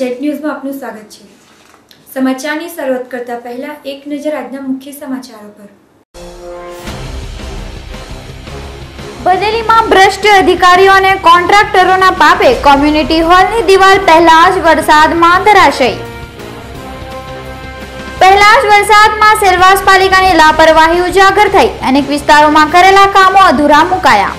Jet ન્યૂઝમાં આપનું સ્વાગત છે. સમાચારની શરૂઆત કરતા પહેલા એક નજર આજના મુખ્ય સમાચારો પર. બરેલીમાં ભ્રષ્ટ અધિકારીઓ અને કોન્ટ્રાક્ટરોના પાપે કોમ્યુનિટી હોલની દિવાલ પહેલા જ વરસાદમાં ધરાશય. પહેલા જ વરસાદમાં સેલવાસ પાલિકાની લાપરવાહી ઉજાગર થઈ. અનેક વિસ્તારોમાં કરેલા કામો અધૂરા મુકાયા.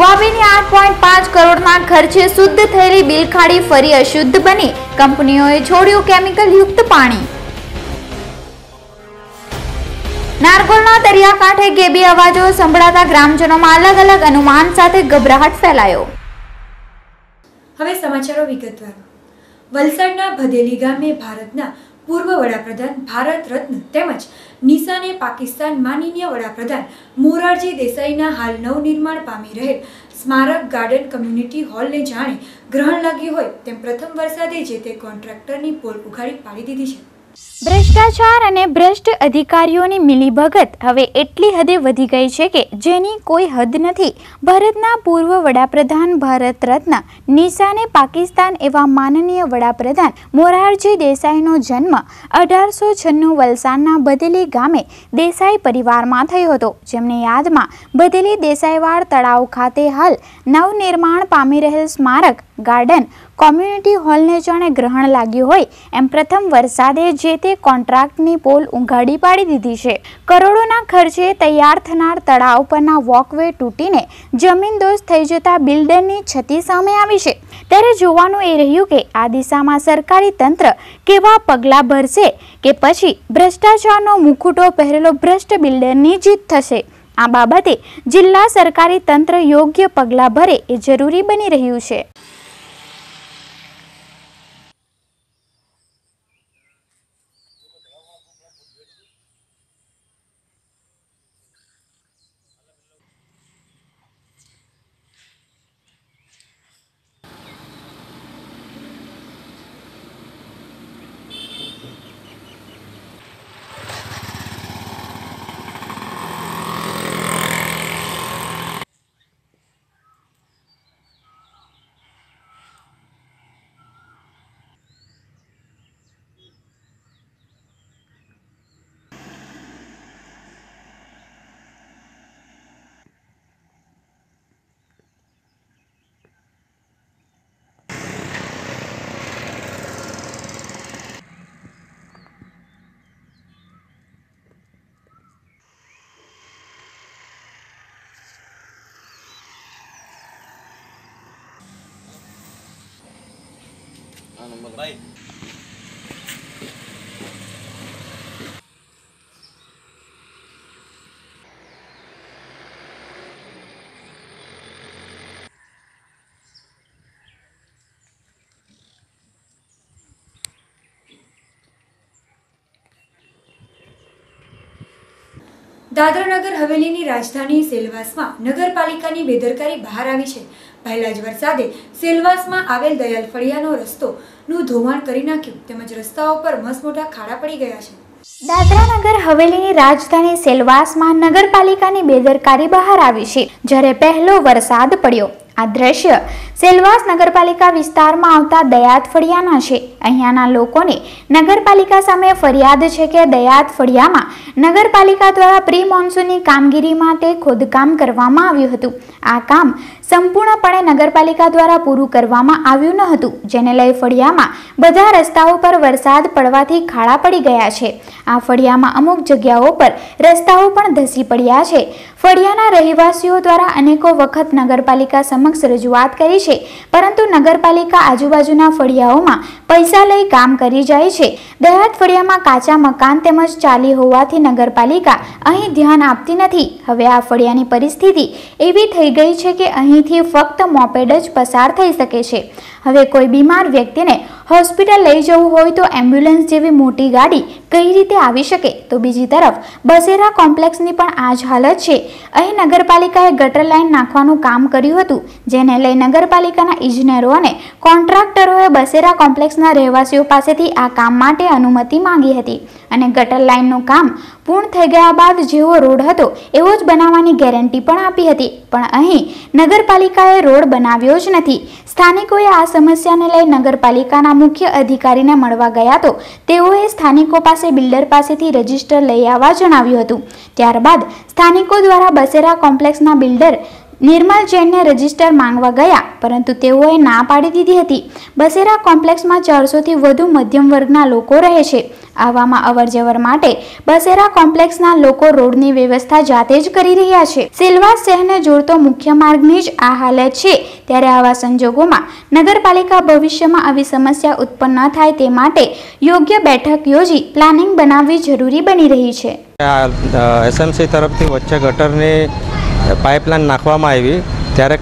વાપીની આઠ પોઈન્ટ કરોડના ખર્ચે શુદ્ધ થયેલી બિલખાડી ફરી અશુદ્ધ બની. કંપનીઓએ છોડ્યું કેમિકલ યુક્ત પાણી. નારગોલના દરિયાકાંઠે ગેબી અવાજો સંભળાતા ગ્રામજનોમાં અલગ અલગ અનુમાન સાથે ગભરાહટ ફેલાયો. હવે સમાચારો વિગતવાર. વલસાડના ભદેલી ગામે ભારતના પૂર્વ વડાપ્રધાન ભારત રત્ન તેમજ નિશાને પાકિસ્તાન માનનીય વડાપ્રધાન મોરારજી દેસાઈના હાલ નવનિર્માણ પામી રહેલ સ્મારક ગાર્ડન કમ્યુનિટી હોલને જાણે ગ્રહણ લાગ્યું હોય તેમ પ્રથમ વરસાદે જે તે કોન્ટ્રાક્ટરની પોલ ઉઘાડી પાડી દીધી છે. ભ્રષ્ટાચાર અને ભ્રષ્ટ અધિકારીઓની મિલીભગત હવે એટલી હદે વધી ગઈ છે કે જેની કોઈ હદ નથી. ભારતના પૂર્વ વડાપ્રધાન ભારત રત્ન, નિશાને પાકિસ્તાન એવા માનનીય વડાપ્રધાન મોરારજી દેસાઈનો જન્મ અઢારસો છન્નું વલસાડના બદેલી ગામે દેસાઈ પરિવારમાં થયો હતો. જેમની યાદમાં બદેલી દેસાઈવાડ તળાવ ખાતે હાલ નવનિર્માણ પામી રહેલ સ્મારક ગાર્ડન કોમ્યુનિટી હોલને જાણે ગ્રહણ લાગ્યું હોય, એમ પ્રથમ વરસાદે જે તે કોન્ટ્રાક્ટની પોલ ઉઘાડી પાડી દીધી છે. કરોડોના ખર્ચે તૈયાર થનાર તળાવ પરના વોકવે તૂટીને જમીનદોસ્ત થઈ જતા બિલ્ડરની છતી સામે આવી છે. ત્યારે જોવાનું એ રહ્યું કે આ દિશામાં સરકારી તંત્ર કેવા પગલાં ભરશે કે પછી ભ્રષ્ટાચારનો મુખુટો પહેરેલો ભ્રષ્ટ બિલ્ડરની જીત થશે. આ બાબતે જિલ્લા સરકારી તંત્ર યોગ્ય પગલાં ભરે એ જરૂરી બની રહ્યું છે. દાદરાનગર હવેલીની રાજધાની સેલવાસમાં નગરપાલિકાની બેદરકારી બહાર આવી છે. પહેલા જ વરસાદે સેલવાસમાં આવેલ દયાલ ફળિયાનો રસ્તો નું ધોવાણ કરી નાખ્યું. તેમજ રસ્તાઓ પર મસમોટા ખાડા પડી ગયા છે. દાદરાનગર હવેલીની રાજધાની સેલવાસમાં નગરપાલિકાની બેદરકારી બહાર આવી છે, જ્યારે પહેલો વરસાદ પડ્યો. આ દ્રશ્ય સેલવાસ નગરપાલિકા વિસ્તારમાં આવતા દયાત ફળિયાના છે. અહીંયાના લોકોને નગરપાલિકા સામે ફરિયાદ છે કે દયાત ફળિયામાં નગરપાલિકા દ્વારા પ્રી મોન્સૂનની કામગીરી માટે ખોદકામ કરવામાં આવ્યું હતું. આ કામ સંપૂર્ણપણે નગરપાલિકા દ્વારા પૂરું કરવામાં આવ્યું ન હતું, જેને લઈ ફળિયામાં બધા રસ્તાઓ પર વરસાદ પડવાથી ખાડા પડી ગયા છે. આ ફળિયામાં અમુક જગ્યાઓ પર રસ્તાઓ પણ ધસી પડ્યા છે. ફળિયાના રહેવાસીઓ દ્વારા અનેકો વખત નગરપાલિકા સમક્ષ રજૂઆત કરી પરંતુ નગરપાલિકા આજુબાજુના ફળિયાઓમાં પૈસા લઈ કામ કરી જાય છે. દહેત ફળિયામાં કાચા મકાન તેમજ ચાલી હોવાથી નગરપાલિકા અહીં ધ્યાન આપતી નથી. હવે આ ફળિયાની પરિસ્થિતિ એવી થઈ ગઈ છે કે અહીંથી ફક્ત મોપેડ જ પસાર થઈ શકે છે. હવે કોઈ બીમાર વ્યક્તિને હોસ્પિટલ લઈ જવું હોય તો એમ્બ્યુલન્સ જેવી મોટી ગાડી કઈ રીતે આવી શકે? તો બીજી તરફ, બસેરા કોમ્પ્લેક્સની પણ આ જ હાલત છે. અહીં નગરપાલિકાએ ગટર લાઇન નાખવાનું કામ કર્યું હતું, જેને લઈ નગરપાલિકાના ઇજનેરો અને કોન્ટ્રાક્ટરોએ બસેરા કોમ્પ્લેક્સના રહેવાસીઓ પાસેથી આ કામ માટે અનુમતિ માંગી હતી. અને ગટર લાઇનનું કામ પૂર્ણ થઈ ગયા બાદ જેવો રોડ હતો, એવો જ બનાવવાની ગેરંટી પણ આપી હતી. પણ અહીં નગરપાલિકાએ રોડ બનાવ્યો જ નથી. સ્થાનિકોએ આ સમસ્યાને લઈ નગરપાલિકાના મુખ્ય અધિકારીને મળવા ગયા તો તેઓએ સ્થાનિકો પાસે બિલ્ડર પાસેથી રજિસ્ટર લઈ આવવા જણાવ્યું હતું. ત્યારબાદ સ્થાનિકો દ્વારા બસેરા કોમ્પ્લેક્સના બિલ્ડર નિર્મલ જૈનને રજિસ્ટર માંગવા ગયા, પરંતુ તેઓએ ના પાડી દીધી હતી. બસેરા કોમ્પ્લેક્સમાં ચારસોથી વધુ મધ્યમ વર્ગના લોકો રહે છે. આવામાં અવરજવર માટે બસેરા કોમ્પ્લેક્સના લોકો રોડની વ્યવસ્થા જાતે જ કરી રહ્યા છે. સિલવાસ શહેરને જોડતો મુખ્ય માર્ગની જ આ હાલત છે. ત્યારે આવા સંજોગોમાં નગરપાલિકા ભવિષ્યમાં આવી સમસ્યા ઉત્પન્ન ન થાય તે માટે યોગ્ય બેઠક યોજી પ્લાનિંગ બનાવવી જરૂરી બની રહી છે. એસએમસી તરફથી વચ્ચે ગટરની પાઇપલાઇન નાખવામાં આવી. ત્યારે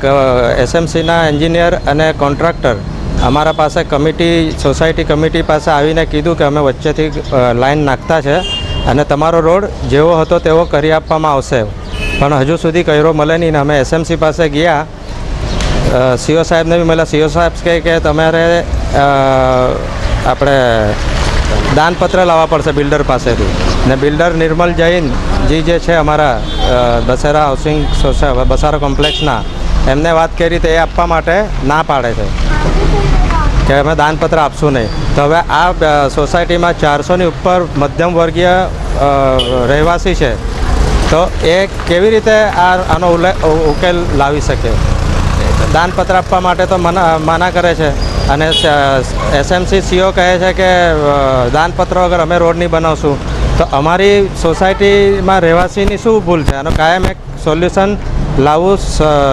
એસએમસીના એન્જિનિયર અને કોન્ટ્રાક્ટર અમારા પાસે કમિટી, સોસાયટી કમિટી પાસે આવીને કીધું કે અમે વચ્ચેથી લાઈન નાખતા છે અને તમારો રોડ જેવો હતો તેવો કરી આપવામાં આવશે. પણ હજુ સુધી કર્યો મળે નહીં ને અમે એસએમસી પાસે ગયા. સીઓ સાહેબને બી મળ્યા. સીઓ સાહેબ કહે કે તમારે આપણે દાનપત્ર લાવવા પડશે બિલ્ડર પાસેથી. ને બિલ્ડર નિર્મલ જૈન જી જે છે અમારા બસેરા હાઉસિંગ બસારા કોમ્પ્લેક્સના, એમને વાત કરી તો એ આપવા માટે ના પાડે છે. કે અમે દાનપત્ર આપશું નહીં. તો હવે આ સોસાયટીમાં ચારસોની ઉપર મધ્યમ વર્ગીય રહેવાસી છે. તો એ કેવી રીતે આ, આનો ઉકેલ લાવી શકે? દાનપત્ર આપવા માટે તો મના મના કરે છે. અને એસએમસી સીઓ કહે છે કે દાનપત્ર વગર અમે રોડ નહીં બનાવશું. તો અમારી સોસાયટીમાં રહેવાસીની શું ભૂલ છે? આનો કાયમ એક સોલ્યુશન લાવવું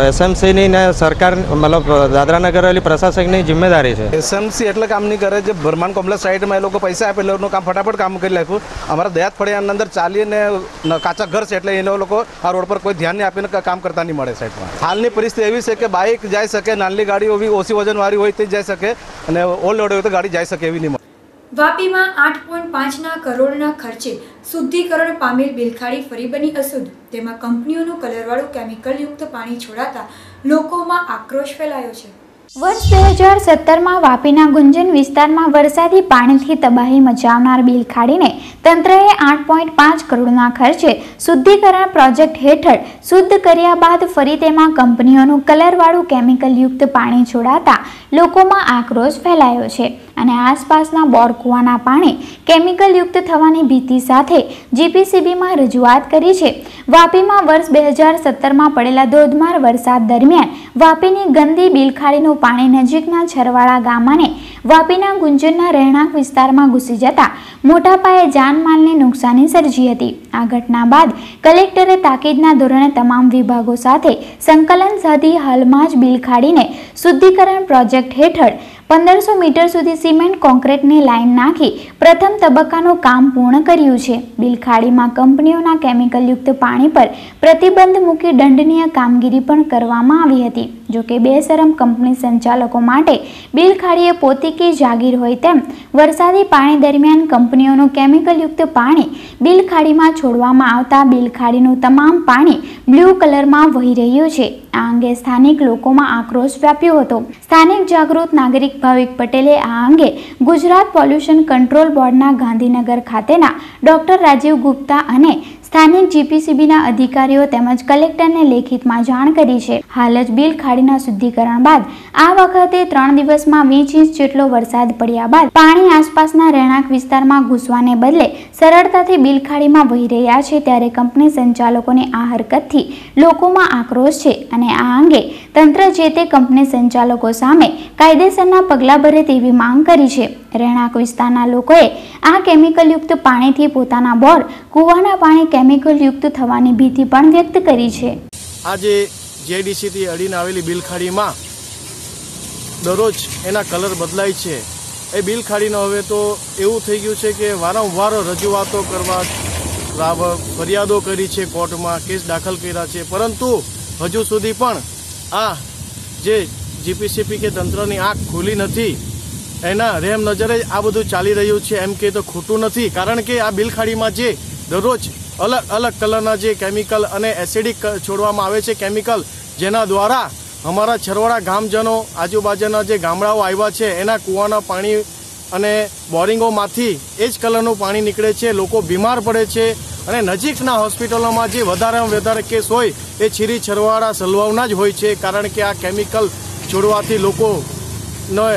એસએમસીની ને સરકાર, મતલબ દાદરાનગર હવેલી પ્રશાસકની જિમ્મેદારી છે. એસએમસી એટલે કામ નહીં કરે જે ભરમાન કોમ્પ્લેક્સ સાઈડમાં એ લોકો પૈસા આપે એનું કામ ફટાફટ કામ કરી નાખ્યું અમારા દયાત ફળિયાની અંદર ચાલીને કાચા ઘર છે એટલે એને લોકો આ રોડ પર કોઈ ધ્યાન નહીં આપીને કામ કરતા નહીં મળે સાઈડમાં હાલની પરિસ્થિતિ એવી છે કે બાઇક જઈ શકે, નાની ગાડીઓ બી ઓછી વજનવાળી હોય તે જઈ શકે, અને ઓલ લોડ હોય તો ગાડી જઈ શકે એવી નહીં વાપીમાં આઠ પોઈન્ટ પાંચના કરોડના ખર્ચે શુદ્ધિકરણ પામેલ બિલખાડી ફરી બની અશુદ્ધ. તેમાં કંપનીઓનું કલરવાળું કેમિકલયુક્ત પાણી છોડાતા લોકોમાં આક્રોશ ફેલાયો છે. વર્ષ બે હજાર સત્તરમાં વાપીના ગુંજન વિસ્તારમાં વરસાદી પાણીથી તબાહી મચાવનાર બિલ ખાડીને તંત્રએ આઠ પોઈન્ટ પાંચ કરોડના ખર્ચે શુદ્ધિકરણ પ્રોજેક્ટ હેઠળ શુદ્ધ કર્યા બાદ ફરી તેમાં કંપનીઓનું કલરવાળું કેમિકલયુક્ત પાણી છોડાતા લોકોમાં આક્રોશ ફેલાયો છે. અને આસપાસના બોર કૂવાના પાણી કેમિકલયુક્ત થવાની ભીતિ સાથે જીપીસીબીમાં રજૂઆત કરી છે. વાપીમાં વર્ષ બે હજાર સત્તરમાં પડેલા ધોધમાર વરસાદ દરમિયાન વાપીની ગંદી બિલખાડીનું પાણી નજીકના છરવાળા ગામ અને વાપીના ગુંજનના રહેણાંક વિસ્તારમાં ઘૂસી જતા મોટા પાયે જાનમાલને નુકસાની સર્જી હતી. આ ઘટના બાદ કલેક્ટરે તાકીદના ધોરણે તમામ વિભાગો સાથે સંકલન સાધી હાલમાં જ બિલખાડીને શુદ્ધિકરણ પ્રોજેક્ટ હેઠળ પંદરસો મીટર સુધી સિમેન્ટ કોન્ક્રીટની લાઇન નાખી પ્રથમ તબક્કાનું કામ પૂર્ણ કર્યું છે. બિલખાડીમાં કંપનીઓના કેમિકલયુક્ત પાણી પર પ્રતિબંધ મૂકી દંડનીય કામગીરી પણ કરવામાં આવી હતી. જોકે બેશરમ કંપની સંચાલકો માટે બિલખાડીએ પોતીકી જાગીર હોય તેમ વરસાદી પાણી દરમિયાન કંપનીઓનું કેમિકલયુક્ત પાણી બિલખાડીમાં છોડવામાં આવતા બિલખાડીનું તમામ પાણી બ્લુ કલરમાં વહી રહ્યું છે. આ અંગે સ્થાનિક લોકોમાં આક્રોશ વ્યાપ્યો હતો. સ્થાનિક જાગૃત નાગરિક ભાવિક પટેલે આ અંગે ગુજરાત પોલ્યુશન કંટ્રોલ બોર્ડના ગાંધીનગર ખાતેના ડોક્ટર રાજીવ ગુપ્તા અને સ્થાનિક જીપીસીબીના અધિકારીઓ તેમજ કલેક્ટરને લેખિતમાં જાણ કરી છે. હાલ જ બિલ ખાડીના શુદ્ધિકરણ બાદ આ વખતે ત્રણ દિવસમાં વીસ ઇંચ જેટલો વરસાદ પડ્યા બાદ પાણી આસપાસના રહેણાંક વિસ્તારમાં ઘૂસવાને બદલે સરળતાથી બિલ ખાડીમાં વહી રહ્યા છે ત્યારે કંપની સંચાલકોની આ હરકતથી લોકોમાં આક્રોશ છે અને આ અંગે તંત્ર જે તે કંપની સંચાલકો સામે કાયદેસરના પગલાં ભરે તેવી માંગ કરી છે. રહેણાંક વિસ્તારના લોકોએ આ કેમિકલયુક્ત પાણીથી પોતાના બોર, કૂવાના પાણી કેમિકલયુક્ત થવાની ભીતિ પણ વ્યક્ત કરી છે. આજે જેડીસીથી અડીને આવેલી બિલખાડીમાં દરરોજ એના કલર બદલાય છે. એ બિલ ખાડીને હવે તો એવું થઈ ગયું છે કે વારંવાર રજૂઆતો કરવા ફરિયાદો કરી છે કોર્ટમાં, કેસ દાખલ કર્યા છે. પરંતુ હજુ સુધી પણ આ જે જીપીસીપી કે તંત્રની આંખ ખુલી નથી, એના રેમ નજરે આ બધું ચાલી રહ્યું છે. એમ કે તો ખોટું નથી. કારણ કે આ બિલખાડીમાં જે દરરોજ અલગ અલગ કલરના જે કેમિકલ અને એસિડિક છોડવામાં આવે છે કેમિકલ, જેના દ્વારા અમારા છરવાડા ગામજનો, આજુબાજુના જે ગામડાઓ આવ્યા છે, એના કૂવાના પાણી અને બોરિંગોમાંથી એ જ કલરનું પાણી નીકળે છે, લોકો બીમાર પડે છે અને નજીકના હોસ્પિટલોમાં જે વધારેમાં વધારે કેસ હોય, એ છીરી છરવાડા સલવાવના જ હોય છે, કારણ કે આ કેમિકલ છોડવાથી લોકોને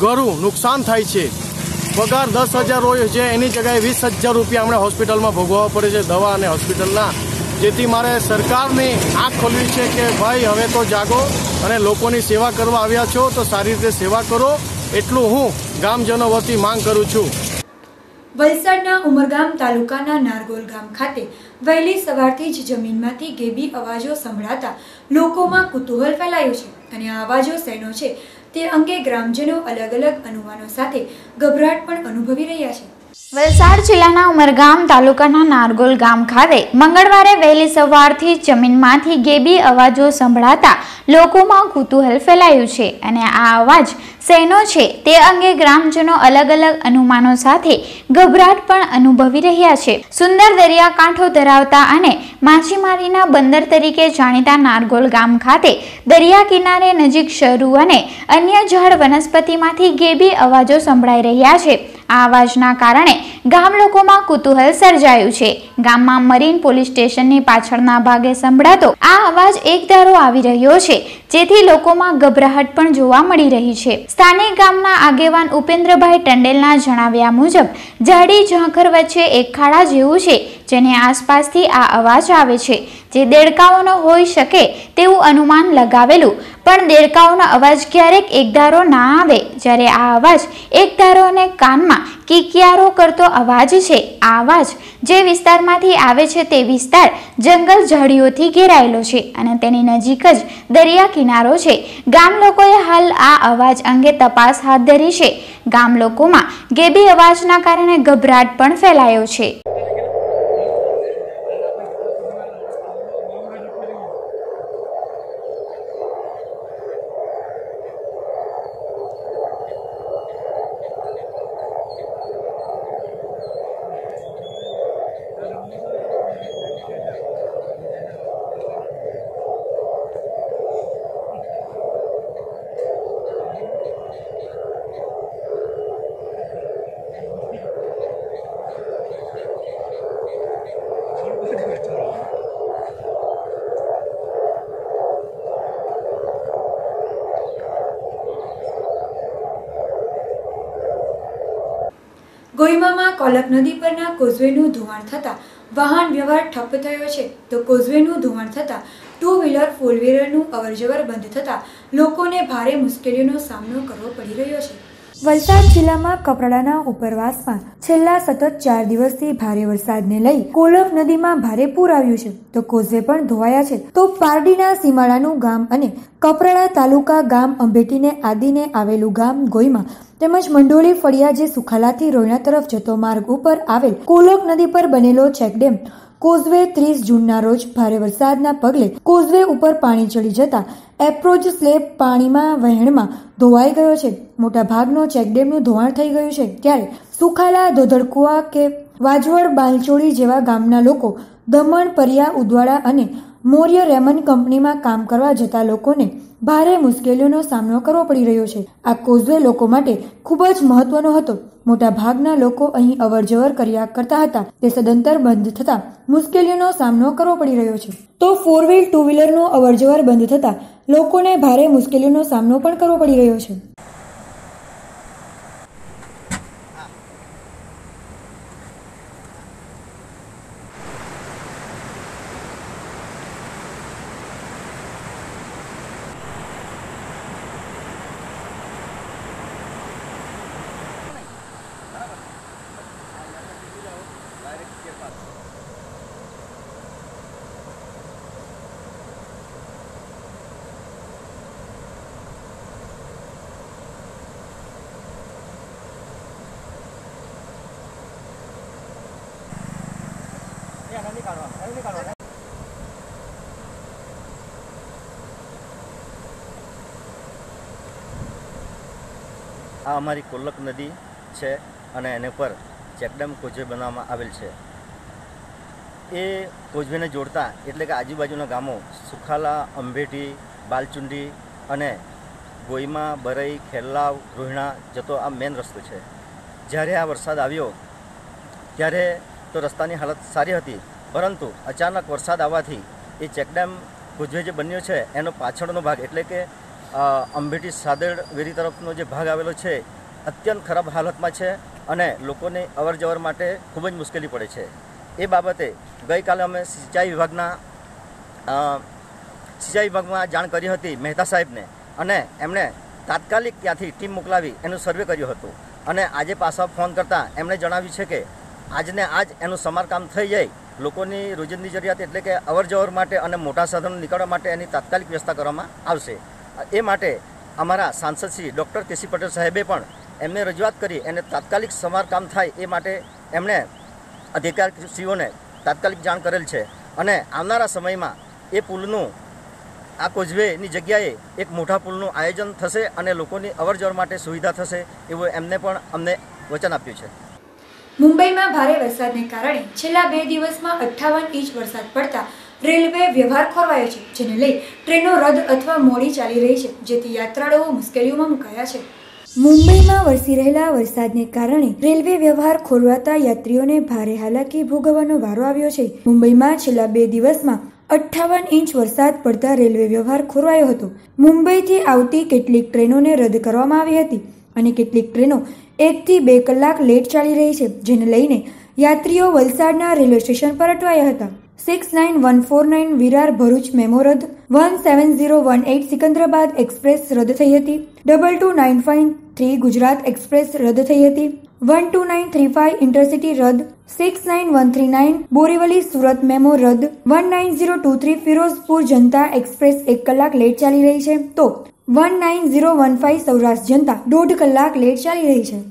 ઘરું નુકસાન થાય છે. પગાર દસ હજાર હોય છે, એની જગ્યાએ વીસ હજાર રૂપિયા અમને હોસ્પિટલમાં ભોગવવા પડે છે, દવા અને હોસ્પિટલના જેથી મારે સરકારની આંખ ખોલવી છે કે ભાઈ, હવે તો જાગો અને લોકોની સેવા કરવા આવ્યા છો, તો સારી રીતે સેવા કરો. એટલું હું ગામજનો વતી માંગ કરું છું. વલસાડના ઉમરગામ તાલુકાના નારગોલ ગામ ખાતે વહેલી સવારથી જ જમીનમાંથી ગેબી અવાજો સંભળાતા લોકોમાં કુતૂહલ ફેલાયું છે અને આ અવાજો શેનો છે તે અંગે ગ્રામજનો અલગ અલગ અનુમાનો સાથે ગભરાટ પણ અનુભવી રહ્યા છે. વલસાડ જિલ્લાના ઉમરગામ તાલુકાના નારગોલ ગામ ખાતે મંગળવારે વહેલી સવારથી જમીનમાંથી ગેબી અવાજો સંભળાતા લોકોમાં કુતૂહલ ફેલાયું છે અને આ અવાજ શેનો છે તે અંગે ગ્રામજનો અલગ અલગ અનુમાનો સાથે ગભરાટ પણ અનુભવી રહ્યા છે. સુંદર દરિયાકાંઠો ધરાવતા અને માછીમારીના બંદર તરીકે જાણીતા નારગોલ ગામ ખાતે દરિયા કિનારે નજીક શરૂ અને અન્ય ઝાડ વનસ્પતિમાંથી ગેબી અવાજો સંભળાઈ રહ્યા છે. આ અવાજના કારણે ગામ લોકોમાં કુતૂહલ સર્જાયું છે. ગામમાં મરીન પોલીસ સ્ટેશનની પાછળના ભાગે સંભળાતો આ અવાજ એકધારો આવી રહ્યો છે, જેથી લોકોમાં ગભરાહટ પણ જોવા મળી રહી છે. સ્થાનિક ગામના આગેવાન ઉપેન્દ્રભાઈ ટંડેલના જણાવ્યા મુજબ, જાડી ઝાંખર વચ્ચે એક ખાડા જેવું છે, જેની આસપાસથી આ અવાજ આવે છે. જે દેડકાઓનો હોઈ શકે તેવું અનુમાન લગાવેલું પણ દેડકાઓનો અવાજ ક્યારેક એકધારો ના આવે. જ્યારે આ અવાજ એકધારો અને કાનમાં કિકિયારો કરતો અવાજ છે. આ અવાજ જે વિસ્તારમાંથી આવે છે તે વિસ્તાર જંગલ ઝાડીઓથી ઘેરાયેલો છે અને તેની નજીક જ દરિયા કિનારો છે. ગામ લોકોએ હાલ આ અવાજ અંગે તપાસ હાથ ધરી છે. ગામ લોકોમાં ગેબી અવાજના કારણે ગભરાટ પણ ફેલાયો છે. કોલક નદી પરના કોઝવેનું ધોવાણ થતાં વાહન વ્યવહાર ઠપ્પ થયો છે. તો કોઝવેનું ધોવાણ થતાં ટુ વ્હીલર ફોર વ્હીલરનું અવરજવર બંધ થતાં લોકોને ભારે મુશ્કેલીઓનો સામનો કરવો પડી રહ્યો છે. વલસાડ જિલ્લામાં કપરાડાના ઉપરવાસમાં છેલ્લા સતત ચાર દિવસથી ભારે વરસાદને લઈ કોલક નદીમાં ભારે પૂર આવ્યું છે. તો કોઝવે પણ ધોવાયા છે. તો પારડીના સીમાડાનું ગામ અને કપરાડા તાલુકા ગામ અંબેટીને આદિને આવેલું ગામ ગોઈમાં તેમજ મંડોળી ફળિયા જે સુખાલાથી રોયણા તરફ જતો માર્ગ ઉપર આવેલ કોલક નદી પર બનેલો ચેકડેમ કોઝવે ત્રીસ જૂનના રોજ ભારે વરસાદના પગલે કોઝવે ઉપર પાણી ચડી જતા એપ્રોચ સ્લેબ પાણીમાં વહેણમાં ધોવાઈ ગયો છે. મોટા ભાગનો ચેકડેમનું ધોવાણ થઈ ગયું છે. ત્યારે સુખાલા ધોધડકુવા કે વાજવડ બાલચોડી જેવા ગામના લોકો દમણ, પરિયા, ઉદવાડા અને મૌર્ય રેમન કંપનીમાં કામ કરવા જતા લોકોને ભારે મુશ્કેલીઓનો સામનો કરવો પડી રહ્યો છે. આ કોઝવે લોકો માટે ખૂબ જ મહત્વનો હતો. મોટા ભાગના લોકો અહીં અવરજવર કર્યા કરતા હતા. તે સદંતર બંધ થતા મુશ્કેલીઓનો સામનો કરવો પડી રહ્યો છે. તો ફોર વ્હીલ ટુ વ્હીલરનો અવરજવર બંધ થતા લોકોને ભારે મુશ્કેલીઓનો સામનો પણ કરવો પડી રહ્યો છે. આ અમારી કોલ્લક નદી છે અને એને પર ચેકડેમ કોજવે બનાવવામાં આવેલ છે. એ કોઝવેને જોડતા એટલે કે આજુબાજુના ગામો સુખાલા, અંભેટી, બાલચુંડી અને ગોઈમાં, બરઈ ખેલ્લાવ રોહિણા જતો આ મેન રસ્તો છે. જ્યારે આ વરસાદ આવ્યો, ત્યારે તો રસ્તાની હાલત સારી હતી પરંતુ અચાનક વરસાદ આવવાથી એ ચેકડેમ ભુજવે જે બન્યો છે, એનો પાછળનો ભાગ એટલે કે અંબેટી સાદેડ વેરી તરફનો જે ભાગ આવેલો છે, અત્યંત ખરાબ હાલતમાં છે અને લોકોને અવર જવર માટે ખૂબ જ મુશ્કેલી પડે છે. એ બાબતે ગઈકાલે અમે સિંચાઈ વિભાગના સિંચાઈ વિભાગમાં જાણ કરી હતી મહેતા સાહેબને અને એમણે તાત્કાલિક ત્યાંથી ટીમ મોકલાવી એનું સર્વે કર્યું હતું. અને આજે પાછા ફોન કરતાં એમણે જણાવ્યું છે કે, આજને આજ એનું સમારકામ થઈ જાય લોકોની રોજિંદી જરૂરિયાત એટલે કે અવર જવર માટે અને મોટા સાધનો નીકળવા માટે એની તાત્કાલિક વ્યવસ્થા કરવામાં આવશે. એ માટે અમારા સાંસદ શ્રી ડૉક્ટર કેસી પટેલ સાહેબે પણ એમને રજૂઆત કરી એને તાત્કાલિક સમારકામ થાય એ માટે એમણે અધિકારીશ્રીઓને તાત્કાલિક જાણ કરેલ છે. અને આવનારા સમયમાં એ પુલનું, આ કોઝવેની જગ્યાએ એક મોટા પુલનું આયોજન થશે અને લોકોની અવરજવર માટે સુવિધા થશે એવું એમને પણ અમને વચન આપ્યું છે. મુંબઈમાં ભારે વરસાદને કારણે છેલ્લા બે દિવસમાં અઠ્ઠાવન ઇંચ વરસાદ પડતા રેલવે વ્યવહાર ખોરવાયો છે, જેને લઈ ટ્રેનો રદ અથવા મોડી ચાલી રહી છે, જેથી યાત્રાળુઓ મુશ્કેલીઓમાં મુકાયા છે. મુંબઈમાં વરસી રહેલા વરસાદને કારણે રેલવે વ્યવહાર ખોરવાતા યાત્રીઓને ભારે હાલાકી ભોગવવાનો વારો આવ્યો છે. મુંબઈમાં છેલ્લા બે દિવસમાં અઠ્ઠાવન ઇંચ વરસાદ પડતા રેલવે વ્યવહાર ખોરવાયો હતો. મુંબઈથી આવતી કેટલીક ટ્રેનોને રદ કરવામાં આવી હતી. અને કેટલીક ટ્રેનો એકથી બે કલાક લેટ ચાલી રહી છે, જેને લઈને યાત્રીઓ વલસાડના રેલવે સ્ટેશન પર અટવાયા હતા. Six nine one four nine Virar Bharuch memo રદ. One seven zero one eight Secunderabad express રદ થઈ હતી. Double two nine five three Gujarat express રદ થઈ હતી. One two nine three five intercity રદ. Six nine one three nine, Borivali Surat memo રદ. One nine zero two three Firozpur Janata express એક કલાક લેટ ચાલી રહી છે. તો one nine zero one five Saurashtra Janata દોઢ કલાક લેટ ચાલી રહી છે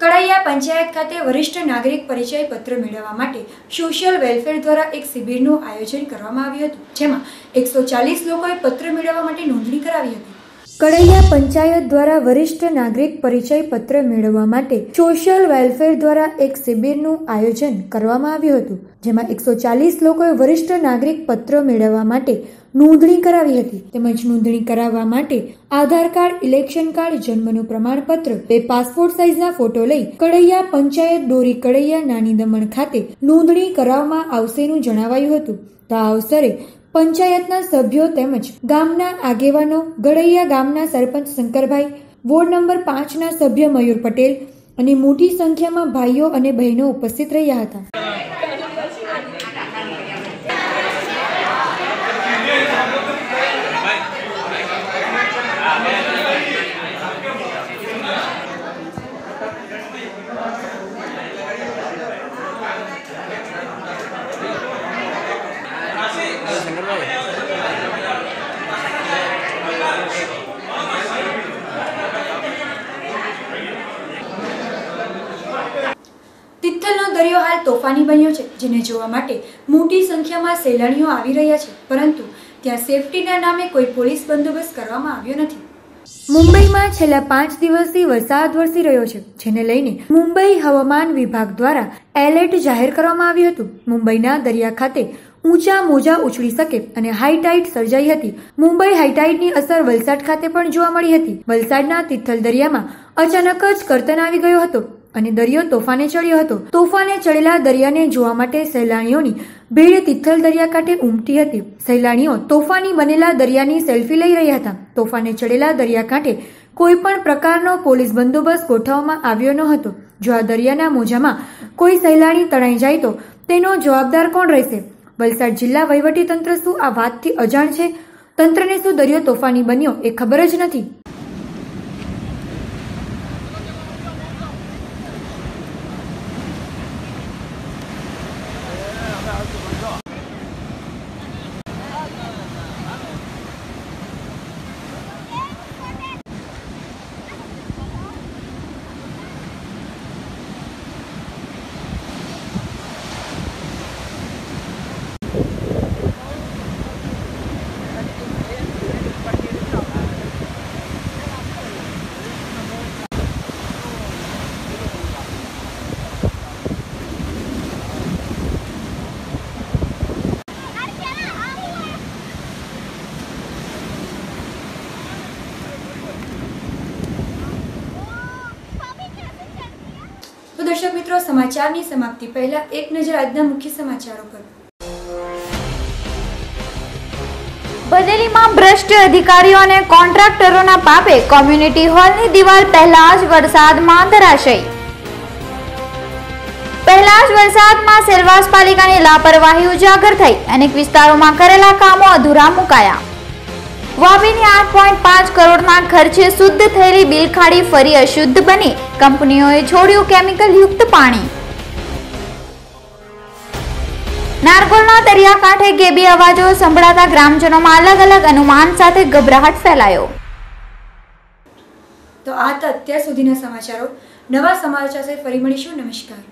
કડાઈયા પંચાયત ખાતે વરિષ્ઠ નાગરિક પરિચય પત્ર મેળવવા માટે સોશિયલ વેલફેર દ્વારા એક શિબિરનું આયોજન કરવામાં આવ્યું હતું, જેમાં એકસો ચાલીસ લોકોએ પત્ર મેળવવા માટે નોંધણી કરાવી હતી. કડૈયા પંચાયત દ્વારા વરિષ્ઠ નાગરિક પરિચય પત્ર મેળવવા માટે સોશિયલ વેલફેર દ્વારા એક શિબિરનું આયોજન કરવામાં આવ્યું હતું, જેમાં એકસો ચાલીસ લોકોએ વરિષ્ઠ નાગરિક પત્ર મેળવવા માટે નોંધણી કરાવી હતી. તેમજ નોંધણી કરાવવા માટે આધાર કાર્ડ, ઇલેક્શન કાર્ડ, જન્મનું પ્રમાણપત્ર, બે પાસપોર્ટ સાઇઝના ફોટો લઈ કડૈયા પંચાયત દોરી કડૈયા નાની દમણ ખાતે નોંધણી કરાવવામાં આવશેનું જણાવાયું હતું. તો આ અવસરે પંચાયતના સભ્યો તેમજ ગામના આગેવાનો, ગડૈયા ગામના સરપંચ શંકરભાઈ, વોર્ડ નંબર પાંચના સભ્ય મયુર પટેલ અને મોટી સંખ્યામાં ભાઈઓ અને બહેનો ઉપસ્થિત રહ્યા હતા તિથલનો દરિયો હાલ તોફાની બન્યો છે, જેને જોવા માટે મોટી સંખ્યામાં સહેલાણીઓ આવી રહ્યા છે. પરંતુ ત્યાં સેફટીના નામે કોઈ પોલીસ બંદોબસ્ત કરવામાં આવ્યો નથી. મુંબઈમાં છેલ્લા પાંચ દિવસથી વરસાદ વરસી રહ્યો છે, જેને લઈને મુંબઈ હવામાન વિભાગ દ્વારા એલર્ટ જાહેર કરવામાં આવ્યું હતું. મુંબઈના દરિયા ખાતે ઊંચા મોજા ઉછળી શકે અને હાઈટાઇડ સર્જાઈ હતી. મુંબઈ હાઈટાઇડની અસર વલસાડ ખાતે પણ જોવા મળી હતી. વલસાડના તિથલ દરિયામાં અચાનક જ કરતન આવી ગયો હતો. અને દરિયો તોફાને ચડ્યો હતો. તોફાને ચડેલા દરિયાને જોવા માટે સહેલાણીઓની ભીડ તિથલ દરિયાકાંઠે ઉમટી હતી. સહેલાણીઓ તોફાની બનેલા દરિયાની સેલ્ફી લઈ રહ્યા હતા. તોફાને ચડેલા દરિયાકાંઠે કોઈ પણ પ્રકારનો પોલીસ બંદોબસ્ત ગોઠવવામાં આવ્યો ન હતો. જો આ દરિયાના મોજામાં કોઈ સહેલાણી તણાઈ જાય તો તેનો જવાબદાર કોણ રહેશે? વલસાડ જિલ્લા વહીવટી તંત્ર શું આ વાતથી અજાણ છે? તંત્રને શું દરિયો તોફાની બન્યો એ ખબર જ નથી. દર્શક મિત્રો, સમાચારની સમાપ્તિ પહેલા એક નજર આજના મુખ્ય સમાચારો પર. બદેલીમાં ભ્રષ્ટ અધિકારીઓ અને કોન્ટ્રાક્ટરોના પાપે કોમ્યુનિટી હોલની દિવાલ પહેલા જ વરસાદમાં ધરાશય. પહેલા જ વરસાદમાં સેલવાસ પાલિકાની લાપરવાહી ઉજાગર થઈ. અનેક વિસ્તારોમાં કરેલા કામો અધૂરા મુકાયા. વાપીની આઠ પોઈન્ટ પાંચ કરોડના ખર્ચે શુદ્ધ થયેલી બિલખાડી ફરી અશુદ્ધ બની. કંપનીઓએ છોડ્યું કેમિકલ યુક્ત પાણી. નારગોલના દરિયાકાંઠે ગેબી અવાજો સંભળાતા ગ્રામજનોમાં અલગ અલગ અનુમાન સાથે ગભરાહટ ફેલાયો. તો આ હતા અત્યાર સુધીના સમાચારો. નવા સમાચાર સાથે ફરી મળીશું. નમસ્કાર.